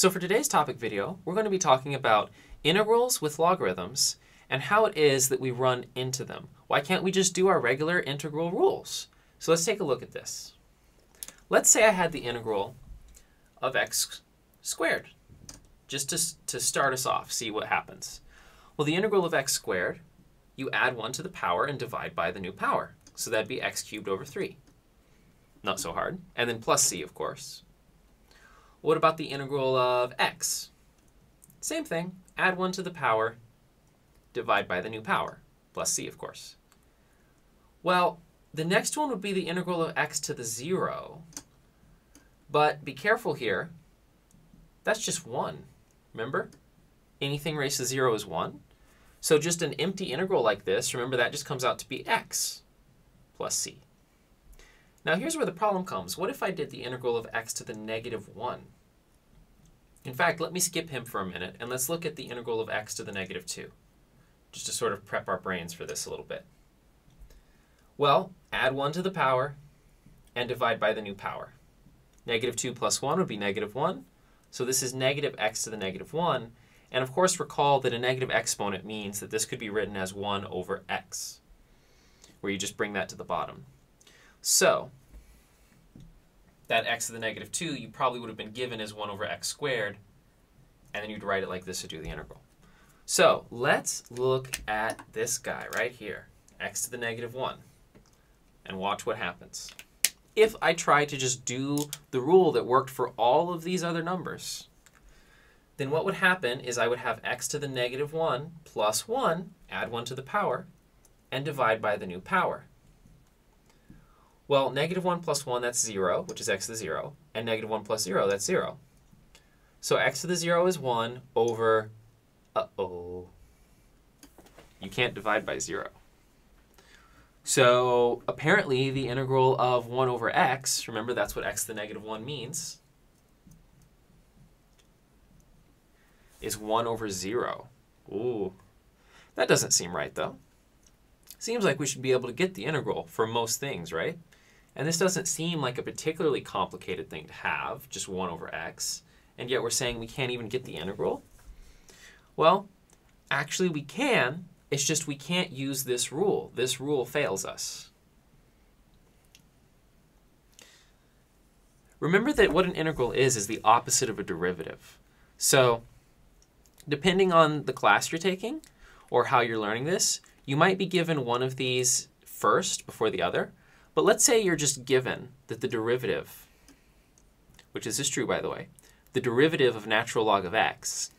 So for today's topic video, we're going to be talking about integrals with logarithms and how it is that we run into them. Why can't we just do our regular integral rules? So let's take a look at this. Let's say I had the integral of x squared, just to, to start us off, see what happens. Well, the integral of x squared, you add 1 to the power and divide by the new power. So that'd be x cubed over 3. Not so hard. And then plus c, of course. What about the integral of x? Same thing. Add 1 to the power, divide by the new power, plus c, of course. Well, the next one would be the integral of x to the 0. But be careful here. That's just 1. Remember? Anything raised to 0 is 1. So just an empty integral like this, remember that just comes out to be x plus c. Now here's where the problem comes. What if I did the integral of x to the negative 1? In fact, let me skip him for a minute, and let's look at the integral of x to the negative 2, just to sort of prep our brains for this a little bit. Well, add 1 to the power and divide by the new power. Negative 2 plus 1 would be negative 1, so this is negative x to the negative 1, and of course recall that a negative exponent means that this could be written as 1 over x, where you just bring that to the bottom. So that x to the negative 2 you probably would have been given as 1 over x squared, and then you'd write it like this to do the integral. So let's look at this guy right here, x to the negative 1, and watch what happens. If I try to just do the rule that worked for all of these other numbers, then what would happen is I would have x to the negative 1 plus 1, add 1 to the power, and divide by the new power. Well, negative 1 plus 1, that's 0, which is x to the 0. And negative 1 plus 0, that's 0. So x to the 0 is 1 over, uh-oh, you can't divide by 0. So apparently the integral of 1 over x, remember that's what x to the negative 1 means, is 1 over 0. Ooh, that doesn't seem right though. Seems like we should be able to get the integral for most things, right? And this doesn't seem like a particularly complicated thing to have, just 1 over x, and yet we're saying we can't even get the integral? Well, actually we can, it's just we can't use this rule. This rule fails us. Remember that what an integral is, is the opposite of a derivative. So, depending on the class you're taking, or how you're learning this, you might be given one of these first before the other, but let's say you're just given that the derivative, which is true by the way, the derivative of natural log of x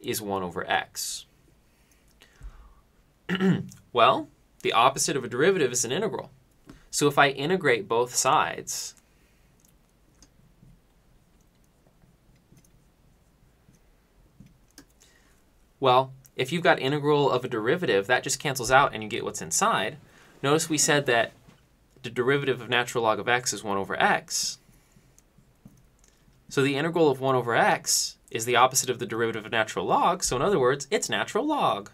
is 1 over x. well, the opposite of a derivative is an integral. So if I integrate both sides, well, if you've got integral of a derivative, that just cancels out and you get what's inside. Notice we said that the derivative of natural log of x is 1 over x. So the integral of 1 over x is the opposite of the derivative of natural log. So in other words, it's natural log.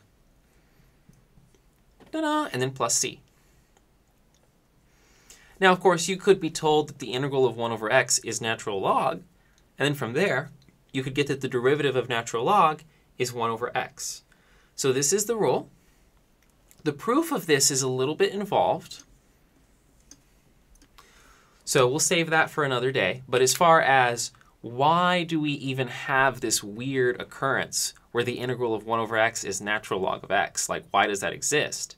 Ta-da! And then plus c. Now, of course, you could be told that the integral of 1 over x is natural log. And then from there, you could get that the derivative of natural log is 1 over x. So this is the rule. The proof of this is a little bit involved. So we'll save that for another day. But as far as why do we even have this weird occurrence where the integral of 1 over x is natural log of x? Like, why does that exist?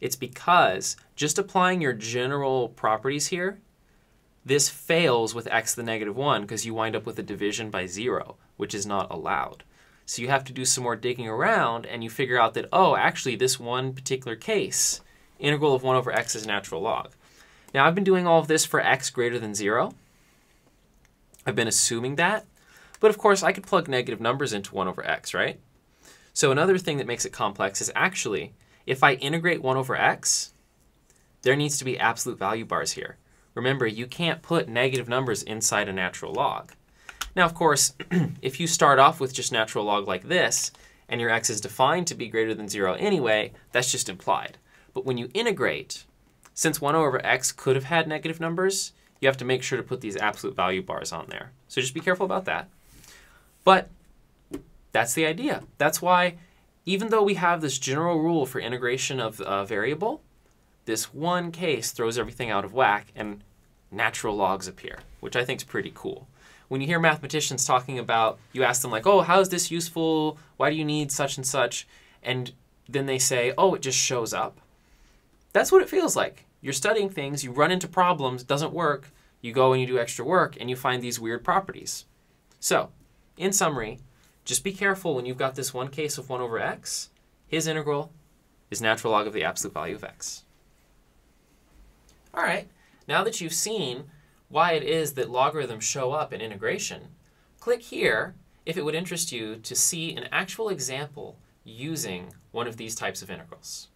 It's because just applying your general properties here, this fails with x to the negative 1 because you wind up with a division by 0, which is not allowed. So you have to do some more digging around and you figure out that, oh, actually this one particular case, integral of 1 over x is natural log. Now I've been doing all of this for x greater than 0. I've been assuming that. But of course I could plug negative numbers into 1 over x, right? So another thing that makes it complex is actually, if I integrate 1 over x, there needs to be absolute value bars here. Remember, you can't put negative numbers inside a natural log. Now, of course, if you start off with just natural log like this, and your x is defined to be greater than 0 anyway, that's just implied. But when you integrate, since 1 over x could have had negative numbers, you have to make sure to put these absolute value bars on there. So just be careful about that. But that's the idea. That's why even though we have this general rule for integration of a variable, this one case throws everything out of whack and natural logs appear, which I think is pretty cool. When you hear mathematicians talking about, you ask them like, oh, how is this useful? Why do you need such and such? And then they say, oh, it just shows up. That's what it feels like. You're studying things, you run into problems, doesn't work, you go and you do extra work, and you find these weird properties. So, in summary, just be careful when you've got this one case of 1 over x, his integral is natural log of the absolute value of x. All right, now that you've seen why it is that logarithms show up in integration, click here if it would interest you to see an actual example using one of these types of integrals.